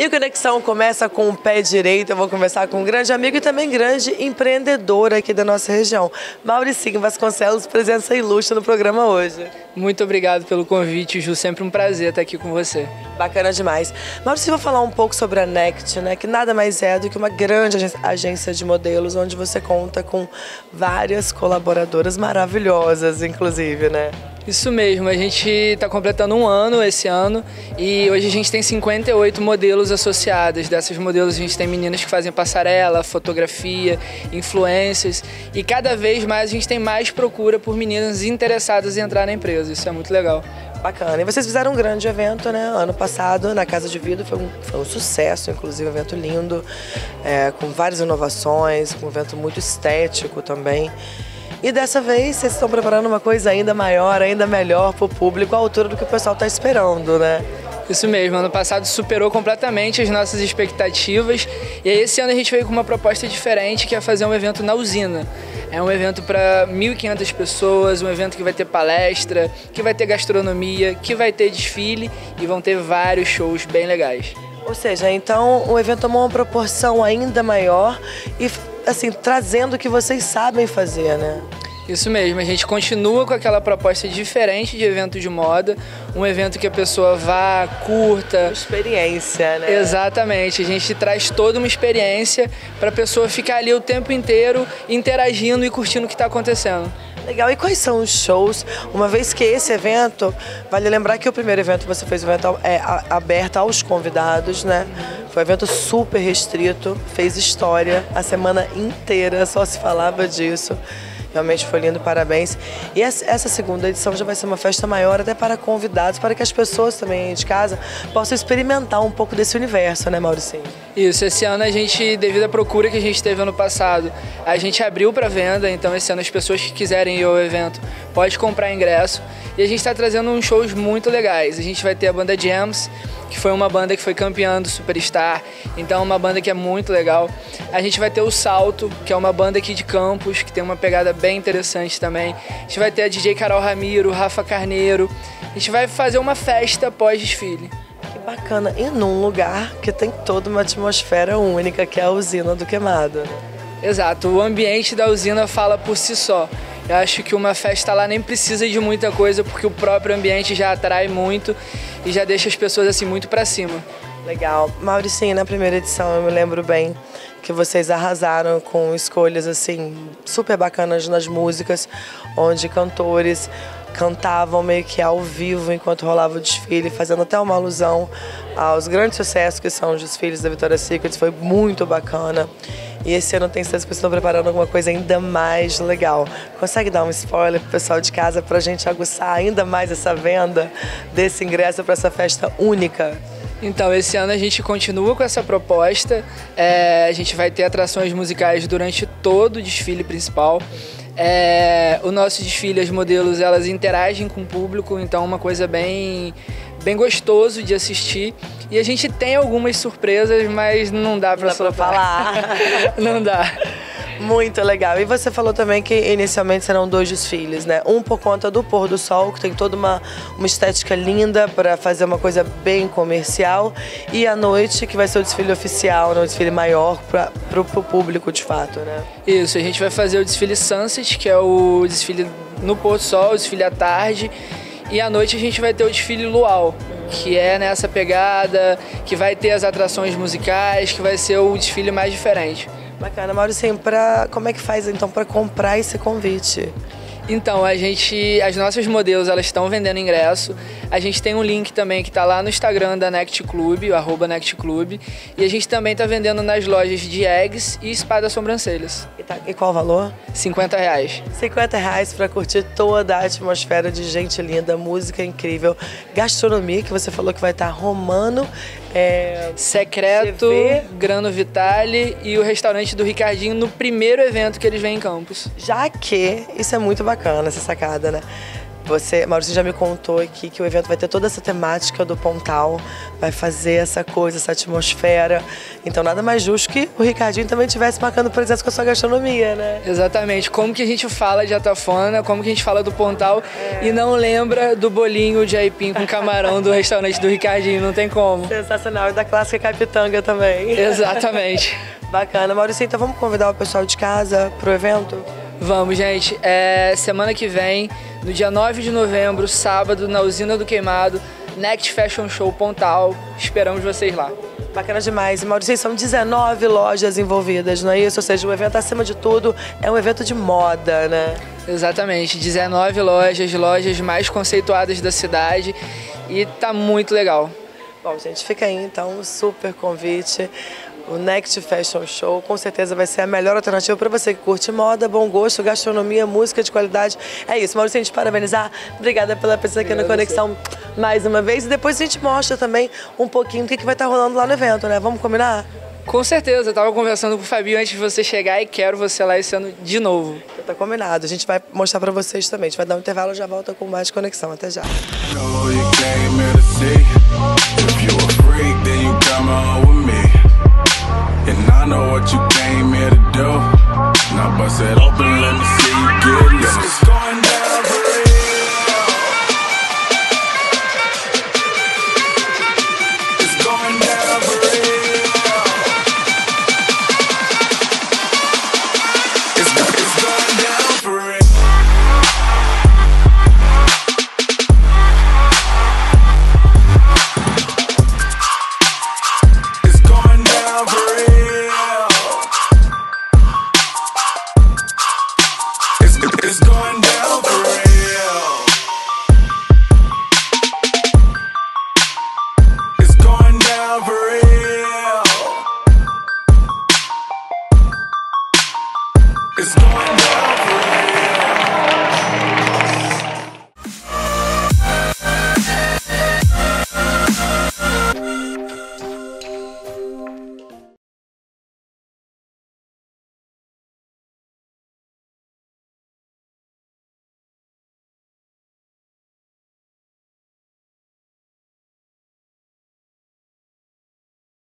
E o Conexão começa com o pé direito. Eu vou conversar com um grande amigo e também grande empreendedor aqui da nossa região. Mauricinho Vasconcelos, presença ilustre no programa hoje. Muito obrigado pelo convite, Ju. Sempre um prazer estar aqui com você. Bacana demais. Maurício, vou falar um pouco sobre a Nect, né? Que nada mais é do que uma grande agência de modelos, onde você conta com várias colaboradoras maravilhosas, inclusive, né? Isso mesmo, a gente está completando um ano esse ano e hoje a gente tem 58 modelos associados. Dessas modelos a gente tem meninas que fazem passarela, fotografia, influências e cada vez mais a gente tem mais procura por meninas interessadas em entrar na empresa. Isso é muito legal. Bacana. E vocês fizeram um grande evento, né? Ano passado, na Casa de Vidro, foi um, foi um sucesso, inclusive, um evento lindo, é, com várias inovações, um evento muito estético também. E dessa vez vocês estão preparando uma coisa ainda maior, ainda melhor para o público, à altura do que o pessoal está esperando, né? Isso mesmo, ano passado superou completamente as nossas expectativas e esse ano a gente veio com uma proposta diferente que é fazer um evento na usina. É um evento para 1.500 pessoas, um evento que vai ter palestra, que vai ter gastronomia, que vai ter desfile e vão ter vários shows bem legais. Ou seja, então o evento tomou uma proporção ainda maior e assim, trazendo o que vocês sabem fazer, né? Isso mesmo, a gente continua com aquela proposta diferente de evento de moda, um evento que a pessoa vá, curta. Experiência, né? Exatamente, a gente traz toda uma experiência para a pessoa ficar ali o tempo inteiro interagindo e curtindo o que está acontecendo. Legal. E quais são os shows? Uma vez que esse evento, vale lembrar que o primeiro evento que você fez, o evento é aberto aos convidados, né? Foi um evento super restrito, fez história a semana inteira, só se falava disso. Realmente foi lindo, parabéns. E essa segunda edição já vai ser uma festa maior até para convidados, para que as pessoas também de casa possam experimentar um pouco desse universo, né, Mauricinho? Isso, esse ano a gente, devido à procura que a gente teve ano passado, a gente abriu para venda, então esse ano as pessoas que quiserem ir ao evento pode comprar ingresso. E a gente está trazendo uns shows muito legais. A gente vai ter a banda Jams, que foi uma banda que foi campeã do Superstar, então é uma banda que é muito legal. A gente vai ter o Salto, que é uma banda aqui de Campos, que tem uma pegada bem interessante também. A gente vai ter a DJ Carol Ramiro, Rafa Carneiro. A gente vai fazer uma festa pós-desfile. Que bacana, e num lugar que tem toda uma atmosfera única, que é a usina do queimado. Exato, o ambiente da usina fala por si só. Eu acho que uma festa lá nem precisa de muita coisa, porque o próprio ambiente já atrai muito e já deixa as pessoas assim muito para cima. Legal. Mauricinho, na primeira edição eu me lembro bem que vocês arrasaram com escolhas assim super bacanas nas músicas, onde cantores cantavam meio que ao vivo enquanto rolava o desfile, fazendo até uma alusão aos grandes sucessos que são os desfiles da Victoria's Secret. Foi muito bacana. E esse ano tem certeza que estão preparando alguma coisa ainda mais legal. Consegue dar um spoiler pro pessoal de casa para a gente aguçar ainda mais essa venda desse ingresso para essa festa única? Então, esse ano a gente continua com essa proposta. É, a gente vai ter atrações musicais durante todo o desfile principal. É, o nosso desfile, as modelos, elas interagem com o público, então é uma coisa bem, bem gostoso de assistir. E a gente tem algumas surpresas, mas não dá para falar. não dá. Muito legal. E você falou também que inicialmente serão dois desfiles, né? Um por conta do pôr do sol, que tem toda uma, uma estética linda para fazer uma coisa bem comercial. E à noite, que vai ser o desfile oficial, né? o desfile maior para o público de fato, né? Isso, a gente vai fazer o desfile Sunset, que é o desfile no pôr do sol, o desfile à tarde. E à noite a gente vai ter o desfile Luau, que é nessa pegada, que vai ter as atrações musicais, que vai ser o desfile mais diferente. Bacana, Maurício, pra, como é que faz então para comprar esse convite? Então, a gente, as nossas modelos, elas estão vendendo ingresso. A gente tem um link também que está lá no Instagram da Nect Club, o arroba Nect Club. E a gente também está vendendo nas lojas de eggs e espada sobrancelhas. E, tá, e qual o valor? 50 reais. 50 reais para curtir toda a atmosfera de gente linda, música incrível, gastronomia, que você falou que vai estar tá romano. É, Secreto. Grano Vitale e o restaurante do Ricardinho no primeiro evento que eles vêm em Campos. Já que, isso é muito bacana, essa sacada, né? Você, Maurício já me contou aqui que o evento vai ter toda essa temática do Pontal, vai fazer essa coisa, essa atmosfera. Então nada mais justo que o Ricardinho também estivesse marcando presença com a sua gastronomia, né? Exatamente. Como que a gente fala de Atafona, como que a gente fala do Pontal é. e não lembra do bolinho de aipim com camarão do restaurante do Ricardinho, não tem como. Sensacional. E da clássica capitanga também. Exatamente. Bacana. Maurício, então vamos convidar o pessoal de casa pro evento? Vamos, gente. É, semana que vem, no dia 9 de novembro, sábado, na Usina do Queimado, Next Fashion Show Pontal. Esperamos vocês lá. Bacana demais. Maurício, são 19 lojas envolvidas, não é isso? Ou seja, o evento, acima de tudo, é um evento de moda, né? Exatamente. 19 lojas, lojas mais conceituadas da cidade e tá muito legal. Bom, gente, fica aí então um super convite o Next Fashion Show com certeza vai ser a melhor alternativa para você que curte moda, bom gosto, gastronomia, música de qualidade. É isso, Maurício, a gente parabenizar. Obrigada pela presença aqui na Conexão mais uma vez. E depois a gente mostra também um pouquinho do que, que vai estar tá rolando lá no evento, né? Vamos combinar? Com certeza, eu estava conversando com o Fabio antes de você chegar e quero você lá esse ano de novo. Tá combinado, a gente vai mostrar para vocês também. A gente vai dar um intervalo e já volta com mais conexão. Até já. Know what you came here to do. Now bust it open, let me see you get loose. It's going down.